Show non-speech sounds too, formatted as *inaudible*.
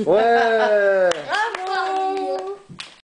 *laughs* Ouais.